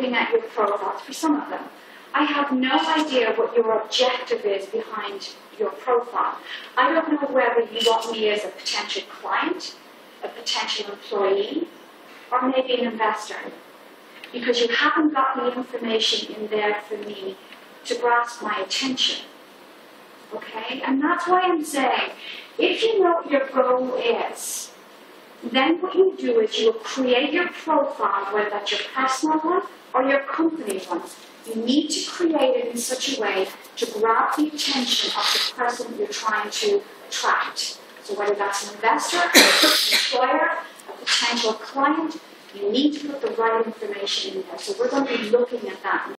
looking at your profile for some of them. I have no idea what your objective is behind your profile. I don't know whether you want me as a potential client, a potential employee, or maybe an investor. Because you haven't got the information in there for me to grasp my attention. Okay? And that's why I'm saying, if you know what your goal is, then what you do is you create your profile, whether that's your personal one or your company one. You need to create it in such a way to grab the attention of the person you're trying to attract. So whether that's an investor, an employer, a potential client, you need to put the right information in there. So we're going to be looking at that